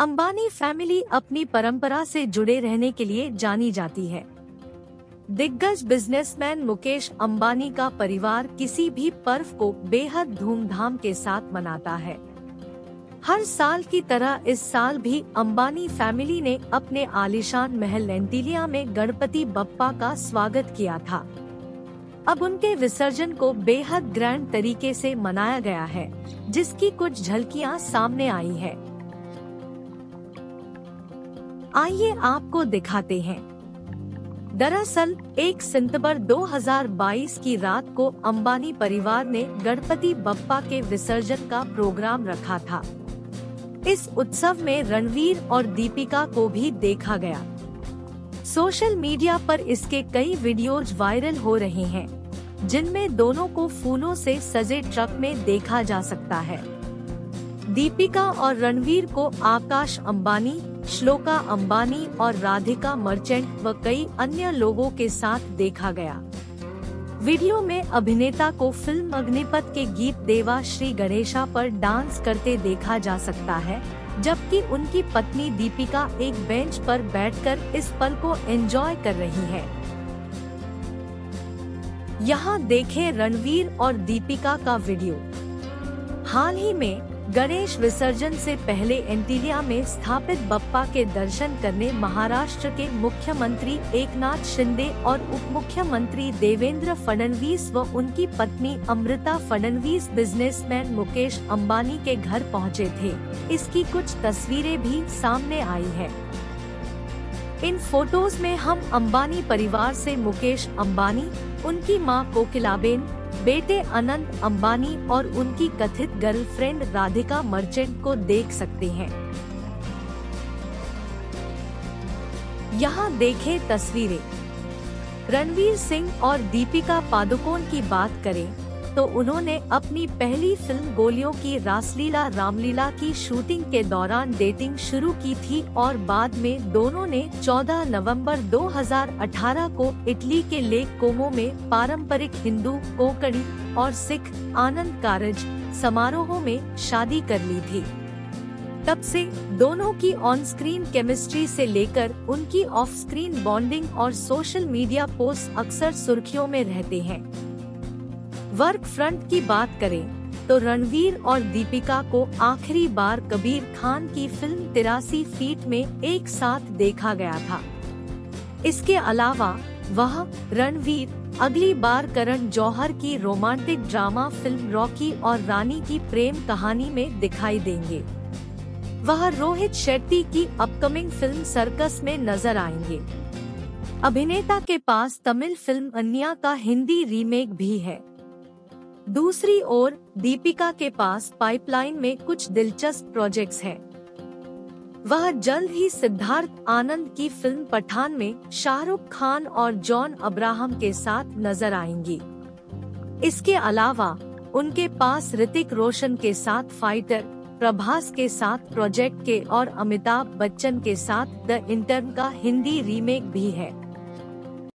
Ambani family अपनी परंपरा से जुड़े रहने के लिए जानी जाती है। दिग्गज बिजनेसमैन मुकेश अंबानी का परिवार किसी भी पर्व को बेहद धूमधाम के साथ मनाता है। हर साल की तरह इस साल भी अंबानी फैमिली ने अपने आलिशान महल लेंटिलिया में गणपति बप्पा का स्वागत किया था। अब उनके विसर्जन को बेहद ग्रैंड तरीके से मनाया गया है, जिसकी कुछ झलकियाँ सामने आई है। आइए आपको दिखाते हैं। दरअसल 1 सितंबर 2022 की रात को अंबानी परिवार ने गणपति बप्पा के विसर्जन का प्रोग्राम रखा था। इस उत्सव में रणवीर और दीपिका को भी देखा गया। सोशल मीडिया पर इसके कई वीडियोज़ वायरल हो रहे हैं, जिनमें दोनों को फूलों से सजे ट्रक में देखा जा सकता है। दीपिका और रणवीर को आकाश अंबानी, श्लोका अंबानी और राधिका मर्चेंट व कई अन्य लोगों के साथ देखा गया। वीडियो में अभिनेता को फ़िल्म अग्निपथ के गीत देवा श्री गणेशा पर डांस करते देखा जा सकता है, जबकि उनकी पत्नी दीपिका एक बेंच पर बैठकर इस पल को एंजॉय कर रही है। यहाँ देखें रणवीर और दीपिका का वीडियो। हाल ही में गणेश विसर्जन से पहले एंटीलिया में स्थापित बप्पा के दर्शन करने महाराष्ट्र के मुख्यमंत्री एकनाथ शिंदे और उप मुख्यमंत्री देवेंद्र फडणवीस व उनकी पत्नी अमृता फडणवीस बिजनेसमैन मुकेश अंबानी के घर पहुँचे थे। इसकी कुछ तस्वीरें भी सामने आई है। इन फ़ोटोज़ में हम अंबानी परिवार से मुकेश अंबानी, उनकी माँ कोकिलाबेन बेटे अनंत अंबानी और उनकी कथित गर्लफ्रेंड राधिका मर्चेंट को देख सकते हैं। यहाँ देखें तस्वीरें। रणवीर सिंह और दीपिका पादुकोण की बात करें तो उन्होंने अपनी पहली फ़िल्म गोलियों की रासलीला रामलीला की शूटिंग के दौरान डेटिंग शुरू की थी और बाद में दोनों ने 14 नवंबर 2018 को इटली के लेक कोमो में पारंपरिक हिंदू, कोंकणी और सिख आनंद कारज समारोहों में शादी कर ली थी। तब से दोनों की ऑन स्क्रीन केमिस्ट्री से लेकर उनकी ऑफ़ स्क्रीन बॉन्डिंग और सोशल मीडिया पोस्ट अक्सर सुर्खियों में रहते हैं। वर्क फ्रंट की बात करें तो रणवीर और दीपिका को आखिरी बार कबीर खान की फ़िल्म तिरासी फीट में एक साथ देखा गया था। इसके अलावा, वह रणवीर, अगली बार करण जौहर की रोमांटिक ड्रामा फ़िल्म रॉकी और रानी की प्रेम कहानी में दिखाई देंगे। वह रोहित शेट्टी की अपकमिंग फ़िल्म सर्कस में नज़र आएँगे। अभिनेता के पास तमिल फ़िल्म अन्या का हिंदी रीमेक भी है। दूसरी ओर, दीपिका के पास पाइपलाइन में कुछ दिलचस्प प्रोजेक्ट्स हैं। वह जल्द ही सिद्धार्थ आनंद की फ़िल्म पठान में शाहरुख खान और जॉन अब्राहम के साथ नज़र आएँगी इसके अलावा, उनके पास ऋतिक रोशन के साथ फाइटर, प्रभास के साथ प्रोजेक्ट के और अमिताभ बच्चन के साथ द इंटर्न का हिंदी रीमेक भी है